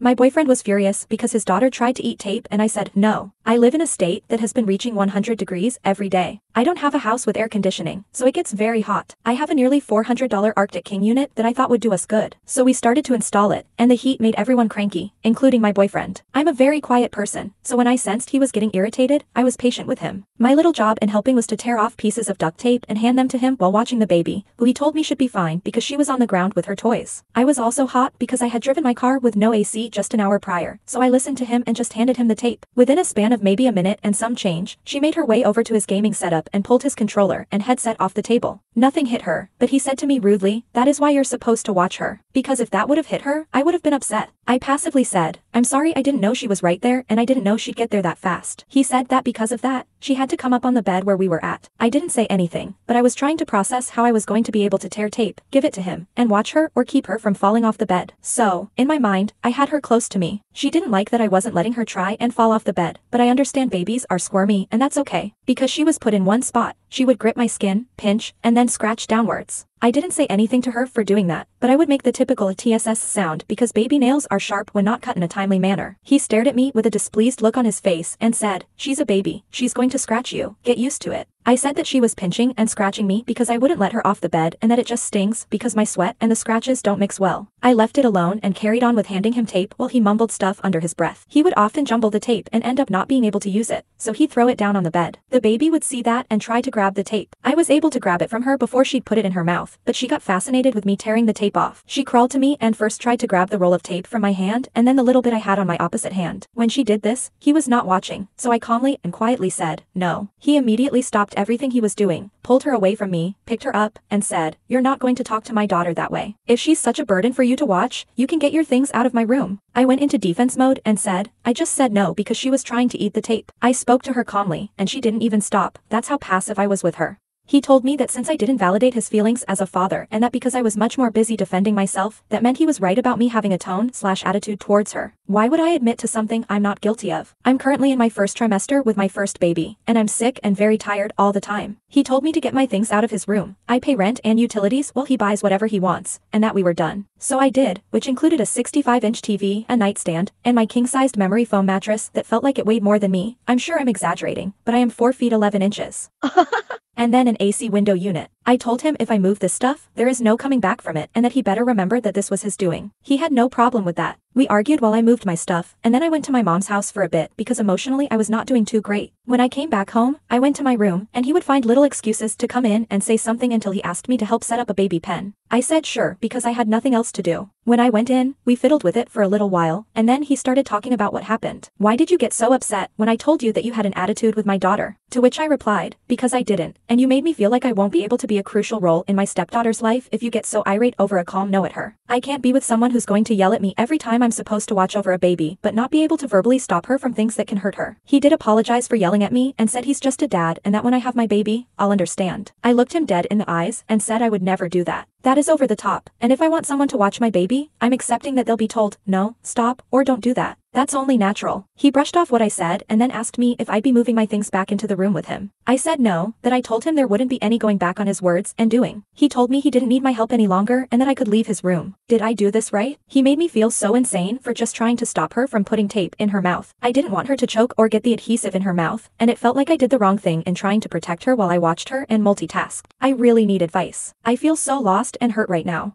My boyfriend was furious because his daughter tried to eat tape and I said, no. I live in a state that has been reaching 100 degrees every day. I don't have a house with air conditioning, so it gets very hot. I have a nearly $400 Arctic King unit that I thought would do us good. So we started to install it, and the heat made everyone cranky, including my boyfriend. I'm a very quiet person, so when I sensed he was getting irritated, I was patient with him. My little job in helping was to tear off pieces of duct tape and hand them to him while watching the baby, who he told me should be fine because she was on the ground with her toys. I was also hot because I had driven my car with no AC just an hour prior, so I listened to him and just handed him the tape. Within a span of maybe a minute and some change, she made her way over to his gaming setup and pulled his controller and headset off the table. Nothing hit her, but he said to me rudely, that is why you're supposed to watch her. Because if that would have hit her, I would have been upset. I passively said, I'm sorry I didn't know she was right there and I didn't know she'd get there that fast. He said that because of that, she had to come up on the bed where we were at. I didn't say anything, but I was trying to process how I was going to be able to tear tape, give it to him, and watch her or keep her from falling off the bed. So, in my mind, I had her close to me. She didn't like that I wasn't letting her try and fall off the bed, but I understand babies are squirmy and that's okay. Because she was put in one spot, she would grip my skin, pinch, and then scratch downwards. I didn't say anything to her for doing that, but I would make the typical TSS sound because baby nails are sharp when not cut in a timely manner. He stared at me with a displeased look on his face and said, she's a baby, she's going to scratch you, get used to it. I said that she was pinching and scratching me because I wouldn't let her off the bed and that it just stings because my sweat and the scratches don't mix well. I left it alone and carried on with handing him tape while he mumbled stuff under his breath. He would often jumble the tape and end up not being able to use it, so he'd throw it down on the bed. The baby would see that and try to grab the tape. I was able to grab it from her before she'd put it in her mouth, but she got fascinated with me tearing the tape off. She crawled to me and first tried to grab the roll of tape from my hand and then the little bit I had on my opposite hand. When she did this, he was not watching, so I calmly and quietly said, no. He immediately stopped everything he was doing pulled her away from me, picked her up, and said, You're not going to talk to my daughter that way. If she's such a burden for you to watch, you can get your things out of my room. I went into defense mode and said, I just said no because she was trying to eat the tape. I spoke to her calmly, and she didn't even stop. That's how passive I was with her. He told me that since I didn't validate his feelings as a father and that because I was much more busy defending myself, that meant he was right about me having a tone slash attitude towards her. Why would I admit to something I'm not guilty of? I'm currently in my first trimester with my first baby, and I'm sick and very tired all the time. He told me to get my things out of his room. I pay rent and utilities while he buys whatever he wants, and that we were done. So I did, which included a 65-inch TV, a nightstand, and my king-sized memory foam mattress that felt like it weighed more than me. I'm sure I'm exaggerating, but I am 4 feet 11 inches. and then an AC window unit. I told him if I move this stuff, there is no coming back from it and that he better remember that this was his doing. He had no problem with that. We argued while I moved my stuff, and then I went to my mom's house for a bit because emotionally I was not doing too great. When I came back home, I went to my room, and he would find little excuses to come in and say something until he asked me to help set up a baby pen. I said sure because I had nothing else to do. When I went in, we fiddled with it for a little while, and then he started talking about what happened. Why did you get so upset when I told you that you had an attitude with my daughter? To which I replied, because I didn't, and you made me feel like I won't be able to be a crucial role in my stepdaughter's life if you get so irate over a calm no at her. I can't be with someone who's going to yell at me every time I'm supposed to watch over a baby but not be able to verbally stop her from things that can hurt her. He did apologize for yelling at me and said he's just a dad and that when I have my baby, I'll understand. I looked him dead in the eyes and said I would never do that. That is over the top, and if I want someone to watch my baby, I'm accepting that they'll be told, no, stop, or don't do that. That's only natural. He brushed off what I said and then asked me if I'd be moving my things back into the room with him. I said no, that I told him there wouldn't be any going back on his words and doing. He told me he didn't need my help any longer and that I could leave his room. Did I do this right? He made me feel so insane for just trying to stop her from putting tape in her mouth. I didn't want her to choke or get the adhesive in her mouth, and it felt like I did the wrong thing in trying to protect her while I watched her and multitasked. I really need advice. I feel so lost and hurt right now.